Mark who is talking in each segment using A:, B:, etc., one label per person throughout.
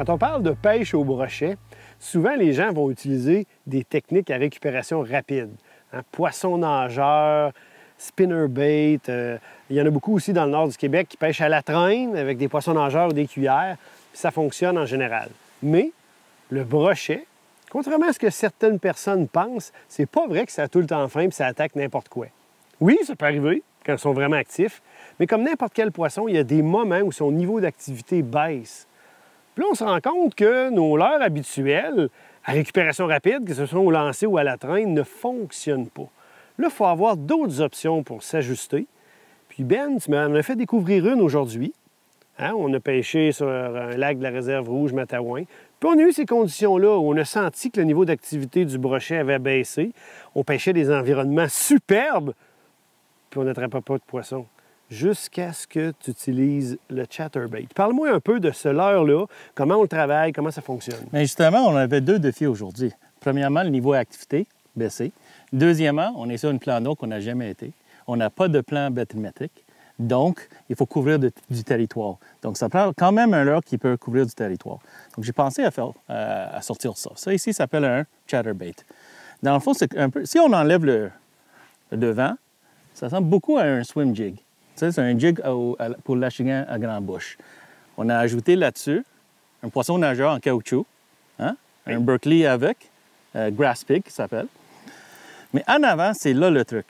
A: Quand on parle de pêche au brochet, souvent les gens vont utiliser des techniques à récupération rapide. Hein, poisson nageur, spinnerbait. Euh, il y en a beaucoup aussi dans le nord du Québec qui pêchent à la traîne avec des poissons nageurs ou des cuillères. ça fonctionne en général. Mais le brochet, contrairement à ce que certaines personnes pensent, c'est pas vrai que ça a tout le temps faim et ça attaque n'importe quoi. Oui, ça peut arriver quand ils sont vraiment actifs, mais comme n'importe quel poisson, il y a des moments où son niveau d'activité baisse. Puis là, on se rend compte que nos leurres habituelles, à récupération rapide, que ce soit au lancer ou à la traîne, ne fonctionnent pas. Là, il faut avoir d'autres options pour s'ajuster. Puis Ben, tu m'en as fait découvrir une aujourd'hui. Hein, on a pêché sur un lac de la réserve rouge Matawan. Puis on a eu ces conditions-là où on a senti que le niveau d'activité du brochet avait baissé. On pêchait des environnements superbes, puis on n'attrapait pas de poissons jusqu'à ce que tu utilises le chatterbait. Parle-moi un peu de ce leurre-là, comment on le travaille, comment ça fonctionne.
B: Bien justement, on avait deux défis aujourd'hui. Premièrement, le niveau d'activité baissé. Deuxièmement, on est sur une plan d'eau qu'on n'a jamais été. On n'a pas de plan bathymétrique. Donc, il faut couvrir du territoire. Donc, ça prend quand même un leurre qui peut couvrir du territoire. Donc, j'ai pensé à, faire, à sortir ça. Ça ici s'appelle un chatterbait. Dans le fond, c'est un peu... Si on enlève le, le devant, ça ressemble beaucoup à un swim jig c'est un jig pour l'achigan à grande bouche. On a ajouté là-dessus un poisson nageur en caoutchouc, hein? un Berkeley avec, euh, Grass Pig qui s'appelle. Mais en avant, c'est là le truc.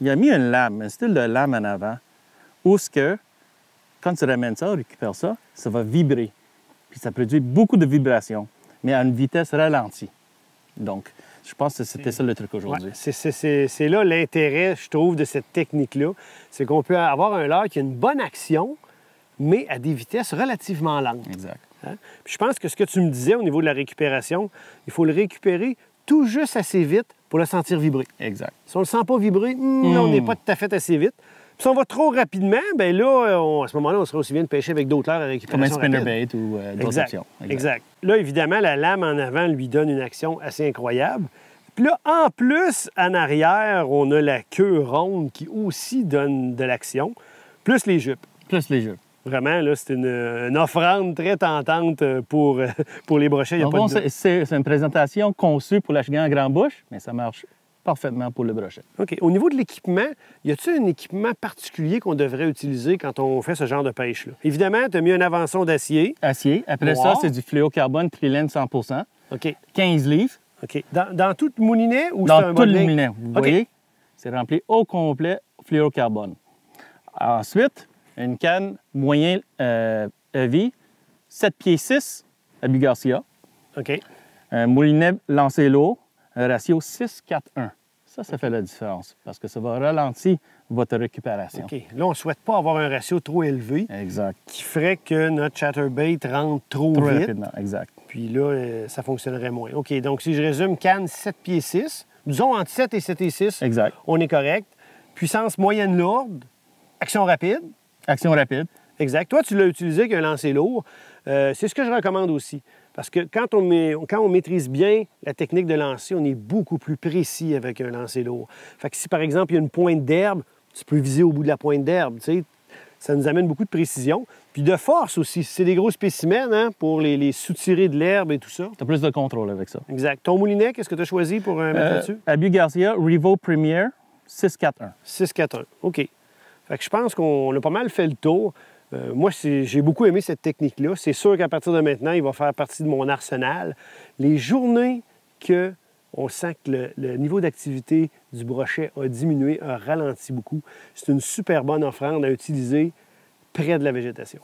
B: Il a mis une lame, un style de lame en avant, où ce que, quand tu ramènes ça, récupères ça, ça va vibrer. Puis ça produit beaucoup de vibrations, mais à une vitesse ralentie. Donc, je pense que c'était ça le truc aujourd'hui.
A: c'est là l'intérêt, je trouve, de cette technique-là. C'est qu'on peut avoir un leurre qui a une bonne action, mais à des vitesses relativement lentes.
B: Exact.
A: Hein? je pense que ce que tu me disais au niveau de la récupération, il faut le récupérer tout juste assez vite pour le sentir vibrer.
B: Exact.
A: Si on ne le sent pas vibrer, hmm, on n'est hmm. pas tout à fait assez vite. Si on va trop rapidement, ben là, à ce moment-là, on serait aussi bien de pêcher avec d'autres leurres à récupération
B: Comme un spinnerbait ou euh, d'autres
A: options. exact. Là, évidemment, la lame en avant lui donne une action assez incroyable. Puis là, en plus, en arrière, on a la queue ronde qui aussi donne de l'action, plus les jupes.
B: Plus les jupes.
A: Vraiment, là, c'est une, offrande très tentante pour, pour les brochets.
B: bon, c'est une présentation conçue pour la à grand bouche, mais ça marche parfaitement pour le brochet.
A: OK. Au niveau de l'équipement, y a-t-il un équipement particulier qu'on devrait utiliser quand on fait ce genre de pêche-là? Évidemment, tu as mis un avançon d'acier.
B: Acier. Après ça, c'est du fluocarbone trilène 100
A: OK.
B: 15 livres.
A: OK. Dans, tout le moulinet ou
B: Dans un tout le moulinet. Vous voyez? C'est rempli au complet fluorocarbone. Ensuite, une canne moyen euh, heavy, 7 pieds 6 à Garcia.
A: OK.
B: Un moulinet lancé lourd, un ratio 6-4-1. Ça, ça fait la différence parce que ça va ralentir votre récupération.
A: OK. Là, on ne souhaite pas avoir un ratio trop élevé.
B: Exact.
A: Qui ferait que notre chatterbait rentre trop,
B: trop
A: vite.
B: rapidement, exact.
A: Puis là, euh, ça fonctionnerait moins. OK. Donc, si je résume, canne 7 pieds 6, disons entre 7 et 7 et 6,
B: exact.
A: on est correct. Puissance moyenne lourde, action rapide.
B: Action rapide.
A: Exact. Toi, tu l'as utilisé avec un lancer lourd. Euh, c'est ce que je recommande aussi. Parce que quand on, quand on maîtrise bien la technique de lancer, on est beaucoup plus précis avec un lancer lourd. Fait que si, par exemple, il y a une pointe d'herbe, tu peux viser au bout de la pointe d'herbe. Ça nous amène beaucoup de précision. Puis de force aussi. C'est des gros spécimens hein, pour les, les soutirer de l'herbe et tout ça.
B: Tu as plus de contrôle avec ça.
A: Exact. Ton moulinet, qu'est-ce que tu as choisi pour un mettre euh, là-dessus?
B: Abus Garcia, Revo Premier 641.
A: 641. OK. Fait que je pense qu'on a pas mal fait le tour. Euh, moi, j'ai beaucoup aimé cette technique-là. C'est sûr qu'à partir de maintenant, il va faire partie de mon arsenal. Les journées que on sent que le, niveau d'activité du brochet a diminué, a ralenti beaucoup, c'est une super bonne offrande à utiliser près de la végétation.